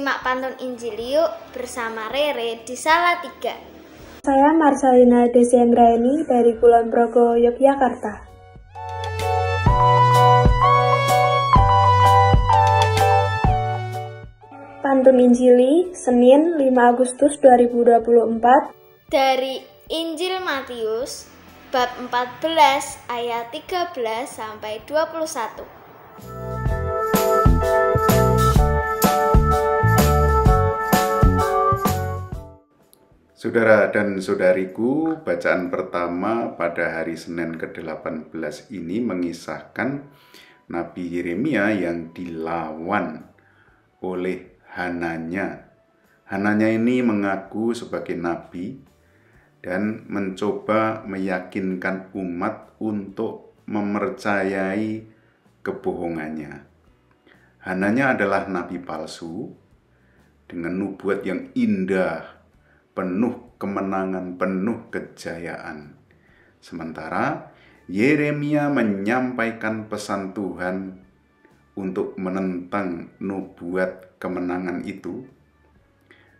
Simak pantun Injil yuk bersama Rere di Salatiga. Saya Marcelina Desiandraini dari Kulon Progo, Yogyakarta. Pantun Injili, Senin 5 Agustus 2024 Dari Injil Matius bab 14 ayat 13 sampai 21. Saudara dan saudariku, bacaan pertama pada hari Senin ke-18 ini mengisahkan Nabi Yeremia yang dilawan oleh Hananya. Hananya ini mengaku sebagai nabi dan mencoba meyakinkan umat untuk mempercayai kebohongannya. Hananya adalah nabi palsu dengan nubuat yang indah penuh kemenangan, penuh kejayaan. Sementara Yeremia menyampaikan pesan Tuhan untuk menentang nubuat kemenangan itu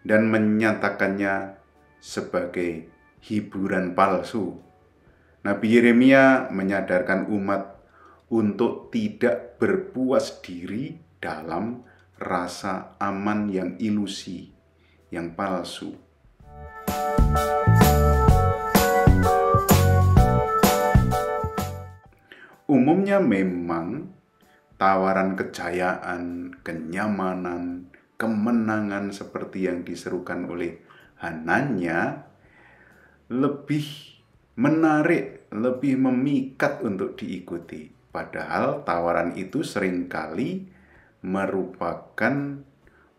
dan menyatakannya sebagai hiburan palsu. Nabi Yeremia menyadarkan umat untuk tidak berpuas diri dalam rasa aman yang ilusi, yang palsu. Umumnya memang tawaran kejayaan, kenyamanan, kemenangan seperti yang diserukan oleh Hananya lebih menarik, lebih memikat untuk diikuti. Padahal tawaran itu sering kali merupakan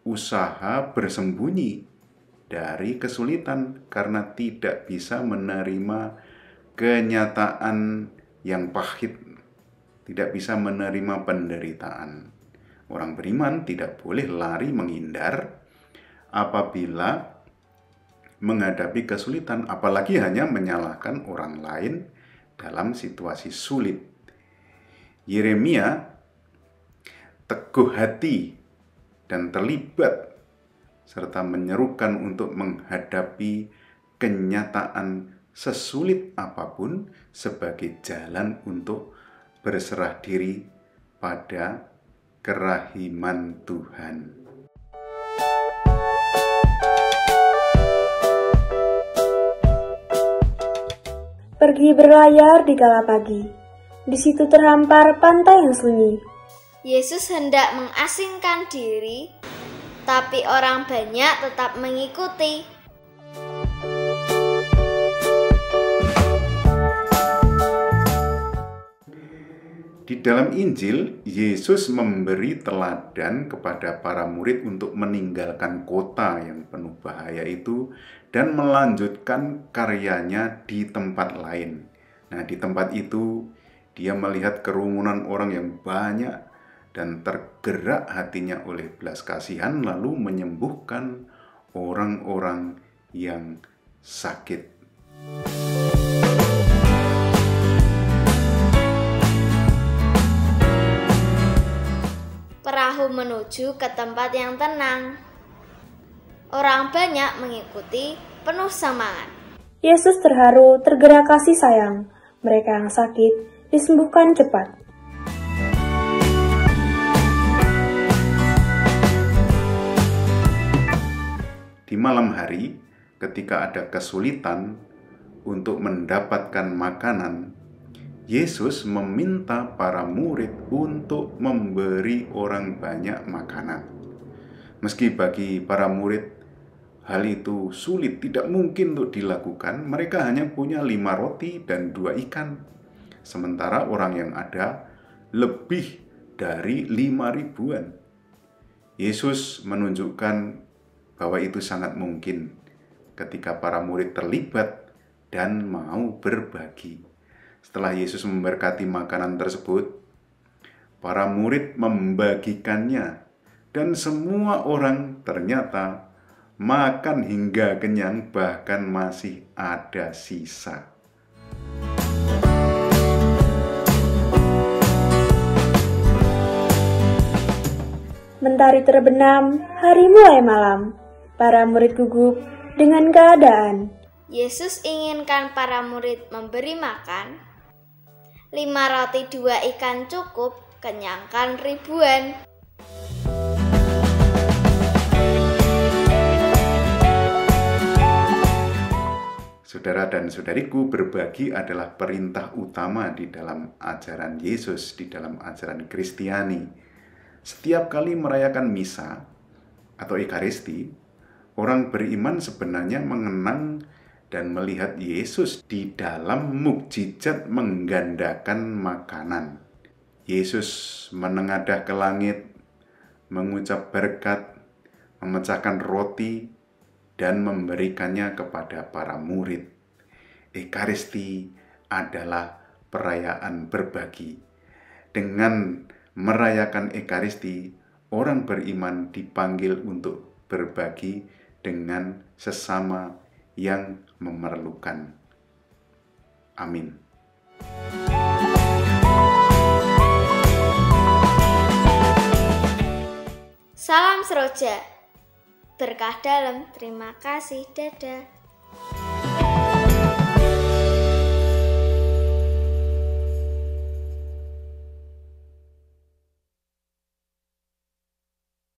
usaha bersembunyi dari kesulitan karena tidak bisa menerima kenyataan yang pahit tidak bisa menerima penderitaan. Orang beriman tidak boleh lari menghindar apabila menghadapi kesulitan, apalagi hanya menyalahkan orang lain dalam situasi sulit. Yeremia teguh hati dan terlibat serta menyerukan untuk menghadapi kenyataan sesulit apa pun sebagai jalan untuk berserah diri pada kerahiman Tuhan. Pergi berlayar di kala pagi. Di situ terhampar pantai yang sunyi. Yesus hendak mengasingkan diri, tapi orang banyak tetap mengikuti. Di dalam Injil, Yesus memberi teladan kepada para murid untuk meninggalkan kota yang penuh bahaya itu dan melanjutkan karyanya di tempat lain. Nah, di tempat itu dia melihat kerumunan orang yang banyak dan tergerak hatinya oleh belas kasihan lalu menyembuhkan orang-orang yang sakit. perahu menuju ke tempat yang tenang. Orang banyak mengikuti penuh semangat. Yesus terharu tergerak kasih sayang. Mereka yang sakit disembuhkan cepat. Di malam hari, ketika ada kesulitan untuk mendapatkan makanan, Yesus meminta para murid untuk memberi orang banyak makanan. Meski bagi para murid hal itu sulit, tidak mungkin untuk dilakukan, mereka hanya punya lima roti dan dua ikan. Sementara orang yang ada lebih dari lima ribuan. Yesus menunjukkan bahwa itu sangat mungkin ketika para murid terlibat dan mau berbagi. Setelah Yesus memberkati makanan tersebut, para murid membagikannya, dan semua orang ternyata makan hingga kenyang, bahkan masih ada sisa. Mentari terbenam, hari mulai malam. Para murid gugup dengan keadaan. Yesus inginkan para murid memberi makan. Lima roti dua ikan cukup, kenyangkan ribuan. Saudara dan saudariku, berbagi adalah perintah utama di dalam ajaran Yesus, di dalam ajaran Kristiani. Setiap kali merayakan misa atau ekaristi, orang beriman sebenarnya mengenang dan melihat Yesus di dalam mukjizat menggandakan makanan. Yesus menengadah ke langit, mengucap berkat, memecahkan roti, dan memberikannya kepada para murid. Ekaristi adalah perayaan berbagi. Dengan merayakan Ekaristi, orang beriman dipanggil untuk berbagi dengan sesama yang memerlukan. Amin. Salam seroja. Berkah dalam. Terima kasih. Dadah.